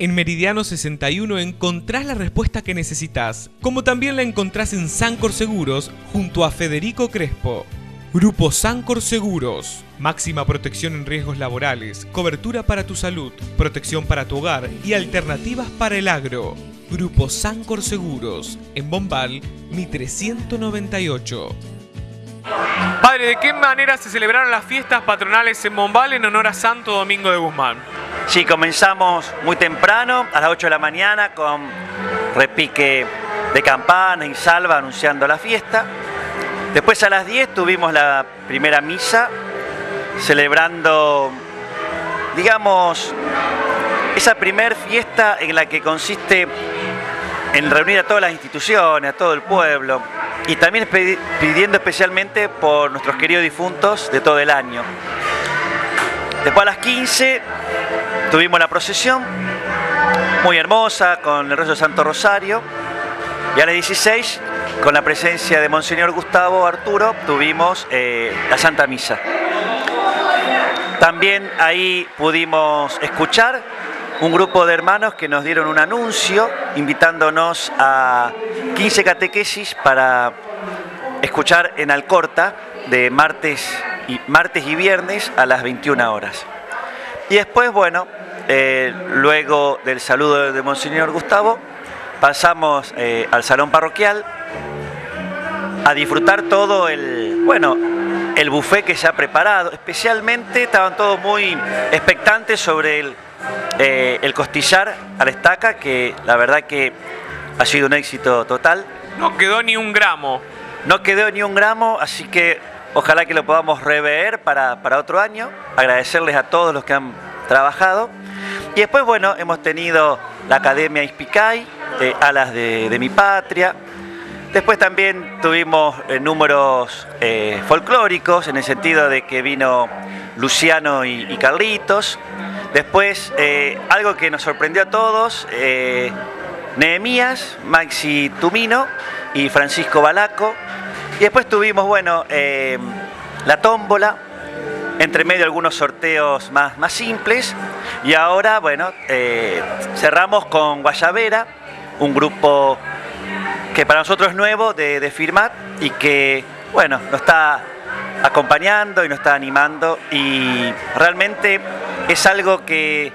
En Meridiano 61 encontrás la respuesta que necesitas, como también la encontrás en Sancor Seguros junto a Federico Crespo. Grupo Sancor Seguros. Máxima protección en riesgos laborales, cobertura para tu salud, protección para tu hogar y alternativas para el agro. Grupo Sancor Seguros. En Bombal, mi 398. Padre, ¿de qué manera se celebraron las fiestas patronales en Bombal en honor a Santo Domingo de Guzmán? Sí, comenzamos muy temprano, a las 8 de la mañana, con repique de campana y salva anunciando la fiesta. Después a las 10 tuvimos la primera misa, celebrando, digamos, esa primer fiesta en la que consiste en reunir a todas las instituciones, a todo el pueblo, y también pidiendo especialmente por nuestros queridos difuntos de todo el año. Después a las 15 tuvimos la procesión, muy hermosa, con el rezo de Santo Rosario, y a las 16 con la presencia de Monseñor Gustavo Arturo tuvimos eh, la Santa Misa. También ahí pudimos escuchar un grupo de hermanos que nos dieron un anuncio invitándonos a 15 catequesis para escuchar en Alcorta de martes y, martes y viernes a las 21 horas. Y después, bueno, eh, luego del saludo de Monseñor Gustavo, pasamos eh, al salón parroquial a disfrutar todo el, bueno, el buffet que se ha preparado. Especialmente estaban todos muy expectantes sobre el, eh, el costillar a la estaca, que la verdad que ha sido un éxito total. No quedó ni un gramo. No quedó ni un gramo, así que ojalá que lo podamos rever para, para otro año. Agradecerles a todos los que han trabajado. Y después, bueno, hemos tenido la Academia Ispicay, eh, Alas de, mi Patria. Después también tuvimos eh, números eh, folclóricos, en el sentido de que vino Luciano y, Carlitos. Después, algo que nos sorprendió a todos, Nehemías, Maxi Tumino y Francisco Balaco. Y después tuvimos, bueno, la tómbola, entre medio algunos sorteos más, más simples. Y ahora, bueno, eh, cerramos con Guayavera, un grupo que para nosotros es nuevo de, de Firmat y que, bueno, nos está acompañando y nos está animando y realmente es algo que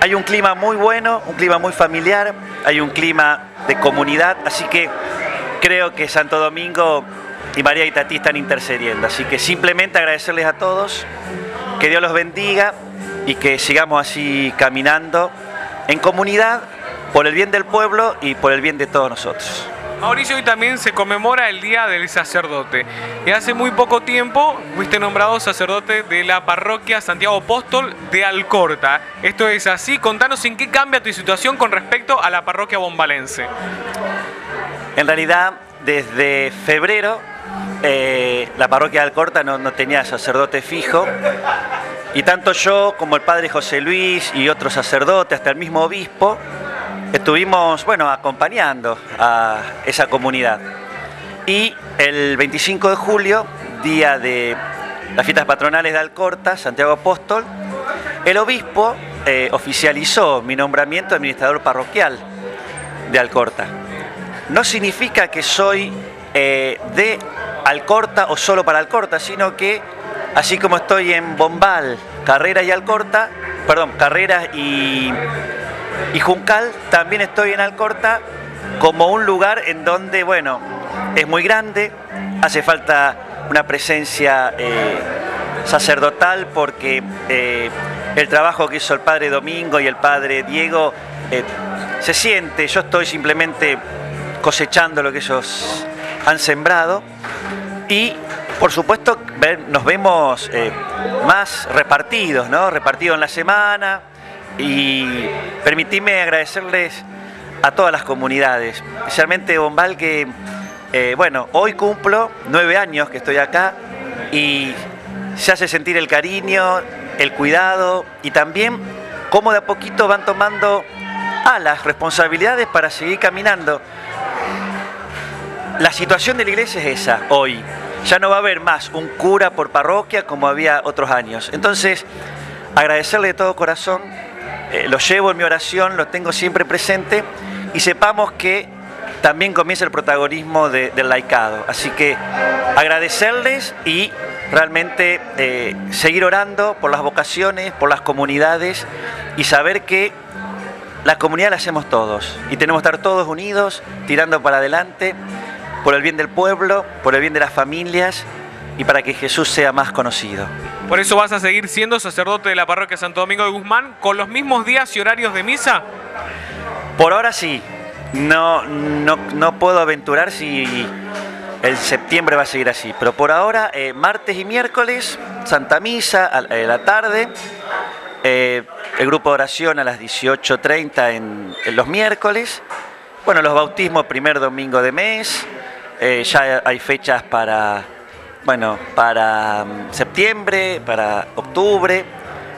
hay un clima muy bueno, un clima muy familiar, hay un clima de comunidad, así que creo que Santo Domingo y María y Tati están intercediendo. Así que simplemente agradecerles a todos, que Dios los bendiga y que sigamos así caminando en comunidad por el bien del pueblo y por el bien de todos nosotros. Mauricio, hoy también se conmemora el Día del Sacerdote. Y hace muy poco tiempo fuiste nombrado sacerdote de la parroquia Santiago Apóstol de Alcorta. Esto es así. Contanos en qué cambia tu situación con respecto a la parroquia bombalense. En realidad, desde febrero eh, la parroquia de Alcorta no, tenía sacerdote fijo y tanto yo como el padre José Luis y otros sacerdotes, hasta el mismo obispo, estuvimos bueno, acompañando a esa comunidad. Y el 25 de julio, día de las fiestas patronales de Alcorta, Santiago Apóstol, el obispo eh, oficializó mi nombramiento de administrador parroquial de Alcorta. No significa que soy eh, de Alcorta o solo para Alcorta, sino que así como estoy en Bombal, Carrera y Alcorta, perdón, Carreras y, Juncal, también estoy en Alcorta como un lugar en donde, bueno, es muy grande, hace falta una presencia eh, sacerdotal porque eh, el trabajo que hizo el padre Domingo y el padre Diego se siente, yo estoy simplemente cosechando lo que ellos han sembrado. Y por supuesto nos vemos eh, más repartidos, ¿no? Repartidos en la semana. Y permitidme agradecerles a todas las comunidades, especialmente Bombal que, eh, bueno, hoy cumplo nueve años que estoy acá. Y se hace sentir el cariño, el cuidado y también cómo de a poquito van tomando a las responsabilidades para seguir caminando la situación de la iglesia es esa hoy. Ya no va a haber más un cura por parroquia como había otros años. Entonces, agradecerle de todo corazón eh, lo llevo en mi oración, lo tengo siempre presente y sepamos que también comienza el protagonismo del laicado. Así que agradecerles y realmente eh, seguir orando por las vocaciones, por las comunidades y saber que la comunidad la hacemos todos y tenemos que estar todos unidos, tirando para adelante, por el bien del pueblo, por el bien de las familias y para que Jesús sea más conocido. Por eso vas a seguir siendo sacerdote de la parroquia Santo Domingo de Guzmán con los mismos días y horarios de misa. Por ahora sí. No, no, no puedo aventurar si el septiembre va a seguir así. Pero por ahora, eh, martes y miércoles, Santa Misa a eh, la tarde. Eh, el grupo de oración a las 18.30 en, en, los miércoles. Bueno, los bautismos primer domingo de mes. Ya hay fechas para, bueno, para mm, septiembre, para octubre.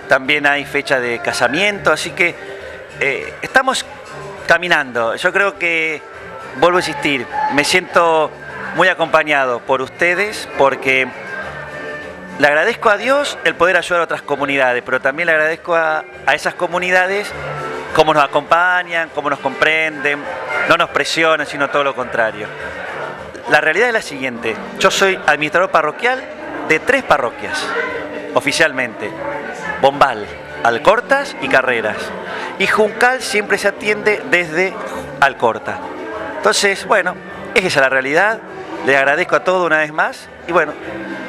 También hay fecha de casamiento. Así que estamos caminando. Yo creo que, vuelvo a insistir, me siento muy acompañado por ustedes porque le agradezco a Dios el poder ayudar a otras comunidades, pero también le agradezco a, esas comunidades cómo nos acompañan, cómo nos comprenden, no nos presionan, sino todo lo contrario. La realidad es la siguiente, yo soy administrador parroquial de tres parroquias, oficialmente, Bombal, Alcortas y Carreras. Y Juncal siempre se atiende desde Alcorta. Entonces, bueno, esa es la realidad. Le agradezco a todos una vez más y bueno,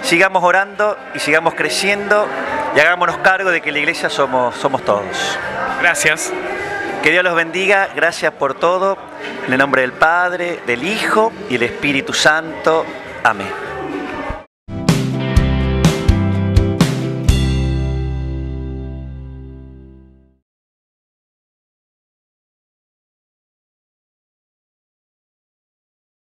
sigamos orando y sigamos creciendo y hagámonos cargo de que la iglesia somos todos. Gracias. Que Dios los bendiga, gracias por todo. En el nombre del Padre, del Hijo y del Espíritu Santo. Amén.